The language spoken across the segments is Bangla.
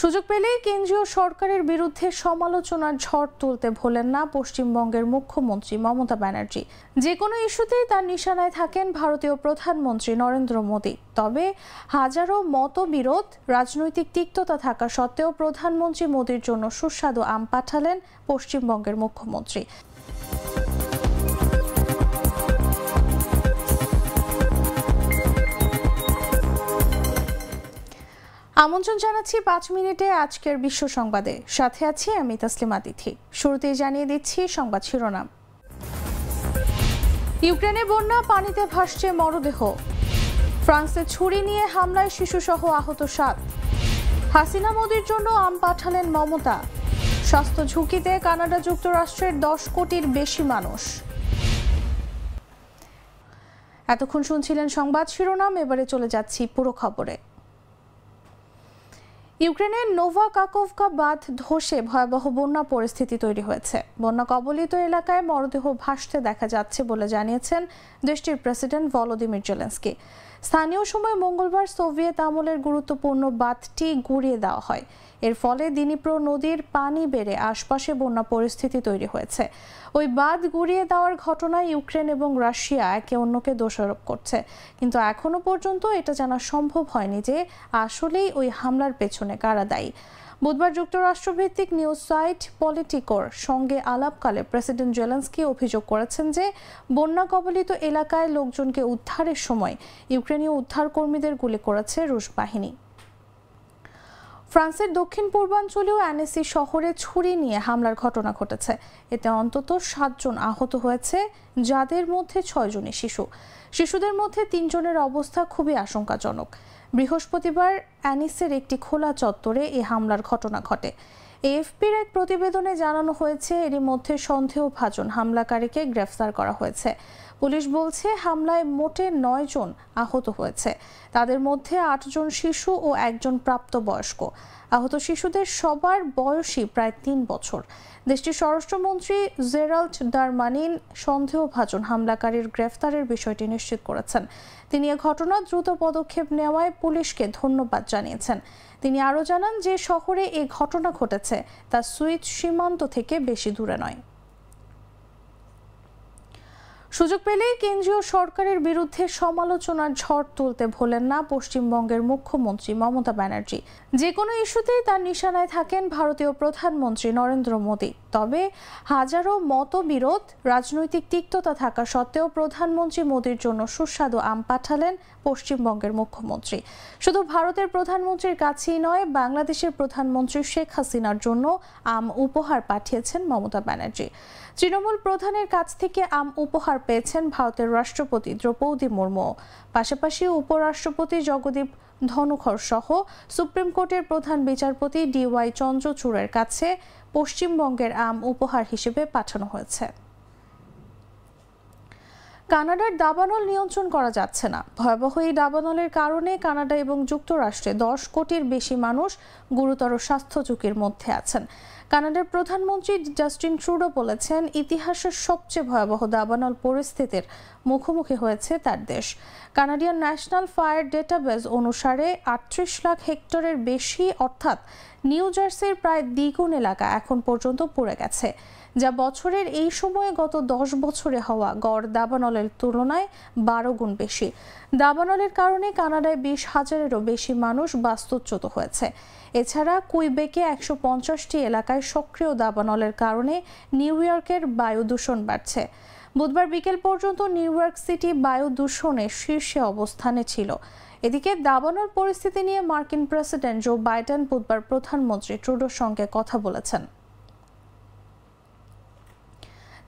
সুযোগ পেলেই কেন্দ্রীয় সরকারের বিরুদ্ধে সমালোচনার ঝড় তুলতে ভোলেন না পশ্চিমবঙ্গের মুখ্যমন্ত্রী মমতা ব্যানার্জি। যে কোনো ইস্যুতেই তার নিশানায় থাকেন ভারতীয় প্রধানমন্ত্রী নরেন্দ্র মোদী। তবে হাজারো মতবিরোধ, রাজনৈতিক তিক্ততা থাকা সত্ত্বেও প্রধানমন্ত্রী মোদীর জন্য সুস্বাদু আম পাঠালেন পশ্চিমবঙ্গের মুখ্যমন্ত্রী। আমন্ত্রণ জানাচ্ছি পাঁচ মিনিটে আজকের বিশ্ব সংবাদে। সাথে আছি আমি তাসলিমা তিথি। শুরুতেই জানিয়ে দিচ্ছি সংবাদ শিরোনাম। ইউক্রেনে বন্যা, পানিতে ভাসছে মরদেহ। ফ্রান্সে ছুরি নিয়ে হামলায় শিশুসহ আহত সাত। হাসিনা মোদির জন্য আম পাঠালেন মমতা। স্বাস্থ্য ঝুঁকিতে কানাডা যুক্তরাষ্ট্রের দশ কোটির বেশি মানুষ। এতক্ষণ শুনছিলেন সংবাদ শিরোনাম, এবারে চলে যাচ্ছি পুরো খবরে। ইউক্রেনের নোভা কাকোভকা বাঁধ ধসে ভয়াবহ বন্যা পরিস্থিতি তৈরি হয়েছে। বন্যা কবলিত এলাকায় মরদেহ ভাসতে দেখা যাচ্ছে বলে জানিয়েছেন দেশটির প্রেসিডেন্ট ভলোদিমির জেলেন্সকি। স্থানীয় সময় মঙ্গলবার সোভিয়েত আমলের গুরুত্বপূর্ণ বাঁধটি গুঁড়িয়ে দেওয়া হয়। এর ফলে দিনীপ্র নদীর পানি বেড়ে আশপাশে বন্যা পরিস্থিতি তৈরি হয়েছে। ওই বাঁধ গুঁড়িয়ে দেওয়ার ঘটনায় ইউক্রেন এবং রাশিয়া একে অন্যকে দোষারোপ করছে। কিন্তু এখনও পর্যন্ত এটা জানা সম্ভব হয়নি যে আসলেই ওই হামলার পেছনে কারা দায়ী। বুধবার যুক্তরাষ্ট্রভিত্তিক নিউজ সাইট পলিটিকোর সঙ্গে আলাপকালে প্রেসিডেন্ট জেলেন্সকি অভিযোগ করেছেন যে, বন্যা কবলিত এলাকায় লোকজনকে উদ্ধারের সময় ইউক্রেনীয় উদ্ধারকর্মীদের গুলি করেছে রুশ বাহিনী। ফ্রান্সের দক্ষিণ পূর্বাঞ্চলীয় অ্যানেসি শহরে ছুরি নিয়ে হামলার ঘটনা ঘটেছে। এতে অন্তত সাতজন আহত হয়েছে, যাদের মধ্যে ছয়জনই শিশু। শিশুদের মধ্যে তিনজনের অবস্থা খুবই আশঙ্কাজনক। বৃহস্পতিবার অ্যানিসের একটি খোলা চত্বরে এ হামলার ঘটনা ঘটে। এএফপির এক প্রতিবেদনে জানানো হয়েছে, এরই মধ্যে সন্দেহভাজন হামলাকারীকে গ্রেফতার করা হয়েছে। পুলিশ বলছে, হামলায় মোটে নয় জন আহত হয়েছে। তাদের মধ্যে আটজন শিশু ও একজন প্রাপ্তবয়স্ক। আহত শিশুদের সবার বয়সী প্রায় তিন বছর। দেশটির স্বরাষ্ট্রমন্ত্রী জেরাল্ড ডারমানিন সন্দেহভাজন হামলাকারীর গ্রেফতারের বিষয়টি নিশ্চিত করেছেন। তিনি এ ঘটনা দ্রুত পদক্ষেপ নেওয়ায় পুলিশকে ধন্যবাদ জানিয়েছেন। তিনি আরও জানান যে শহরে এ ঘটনা ঘটেছে, তা সুইচ সীমান্ত থেকে বেশি দূরে নয়। সুযোগ পেলেই কেন্দ্রীয় সরকারের বিরুদ্ধে সমালোচনার ঝড় তুলতে ভোলেন না পশ্চিমবঙ্গের মুখ্যমন্ত্রী মমতা ব্যানার্জি। যে কোনো ইস্যুতেই তার নিশানায় থাকেন ভারতীয় প্রধানমন্ত্রী নরেন্দ্র মোদী। তবে হাজারো মতবিরোধ, রাজনৈতিক তিক্ততা থাকা সত্ত্বেও প্রধানমন্ত্রী মোদীর জন্য সুস্বাদু আম পাঠালেন পশ্চিমবঙ্গের মুখ্যমন্ত্রী। শুধু ভারতের প্রধানমন্ত্রীর কাছেই নয়, বাংলাদেশের প্রধানমন্ত্রী শেখ হাসিনার জন্য আম উপহার পাঠিয়েছেন মমতা ব্যানার্জি। তৃণমূল প্রধানের কাছ থেকে আম উপহার পেয়েছেন ভারতের রাষ্ট্রপতি দ্রৌপদী মুর্মু। পাশাপাশি উপরাষ্ট্রপতি জগদীপ ধনুখর সহ সুপ্রিম কোর্টের প্রধান বিচারপতি ডিওয়াই চন্দ্রচূড়ের কাছে পশ্চিমবঙ্গের আম উপহার হিসেবে পাঠানো হয়েছে। কানাডার দাবানল নিয়ন্ত্রণ করা যাচ্ছে না। ভয়াবহ এই দাবানলের কারণে কানাডা এবং যুক্তরাষ্ট্রে দশ কোটির বেশি মানুষ গুরুতর স্বাস্থ্য ঝুঁকির মধ্যে আছেন। কানাডার প্রধানমন্ত্রী জাস্টিন ট্রুডো বলেছেন, ইতিহাসের সবচেয়ে ভয়াবহ দাবানল পরিস্থিতির মুখোমুখি হয়েছে তার দেশ। কানাডিয়ান ন্যাশনাল ফায়ার ডেটাবেজ অনুসারে আটত্রিশ লাখ হেক্টরের বেশি, অর্থাৎ নিউ জার্সির প্রায় দ্বিগুণ এলাকা এখন পর্যন্ত পড়ে গেছে। যা বছরের এই সময়ে গত দশ বছরে হওয়া গড় দাবানলের তুলনায় বারো গুণ বেশি। দাবানলের কারণে কানাডায় বিশ হাজারেরও বেশি মানুষ বাস্তুচ্যুত হয়েছে। এছাড়া কুইবেকে একশো পঞ্চাশটি এলাকায় সক্রিয় দাবানলের কারণে নিউ ইয়র্কের বায়ু দূষণ বাড়ছে। বুধবার বিকেল পর্যন্ত নিউ ইয়র্ক সিটি বায়ু দূষণের শীর্ষে অবস্থানে ছিল। এদিকে দাবানল পরিস্থিতি নিয়ে মার্কিন প্রেসিডেন্ট জো বাইডেন বুধবার প্রধানমন্ত্রী ট্রুডোর সঙ্গে কথা বলেছেন।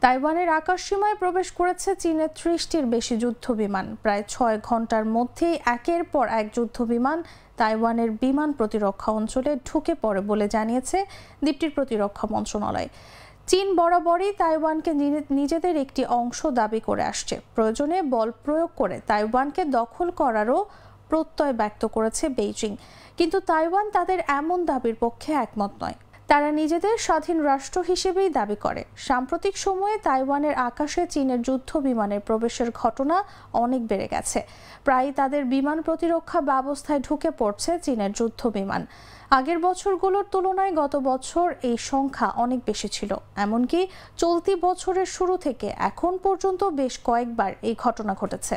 তাইওয়ানের আকাশসীমায় প্রবেশ করেছে চীনের ত্রিশটির বেশি যুদ্ধ বিমান। প্রায় ছয় ঘণ্টার মধ্যেই একের পর এক যুদ্ধ বিমান তাইওয়ানের বিমান প্রতিরক্ষা অঞ্চলে ঢুকে পড়ে বলে জানিয়েছে দ্বীপটির প্রতিরক্ষা মন্ত্রণালয়। চীন বরাবরই তাইওয়ানকে নিজেদের একটি অংশ দাবি করে আসছে। প্রয়োজনে বল প্রয়োগ করে তাইওয়ানকে দখল করারও প্রত্যয় ব্যক্ত করেছে বেইজিং। কিন্তু তাইওয়ান তাদের এমন দাবির পক্ষে একমত নয়। তারা নিজেদের স্বাধীন রাষ্ট্র হিসেবেই দাবি করে। সাম্প্রতিক সময়ে তাইওয়ানের আকাশে চীনের যুদ্ধ বিমানের প্রবেশের ঘটনা অনেক বেড়ে গেছে। প্রায় তাদের বিমান প্রতিরক্ষা ব্যবস্থায় ঢুকে পড়ছে চীনের যুদ্ধ বিমান। আগের বছরগুলোর তুলনায় গত বছর এই সংখ্যা অনেক বেশি ছিল। এমনকি চলতি বছরের শুরু থেকে এখন পর্যন্ত বেশ কয়েকবার এই ঘটনা ঘটেছে।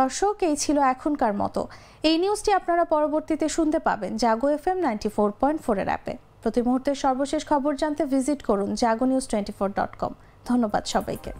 দর্শক, এই ছিল এখনকার মতো। এই নিউজটি আপনারা পরবর্তীতে শুনতে পাবেন Jago F M ninety four point ফোরের অ্যাপে। প্রতি মুহূর্তের সর্বশেষ খবর জানতে ভিজিট করুন Jago news twenty four dot com ধন্যবাদ সবাইকে।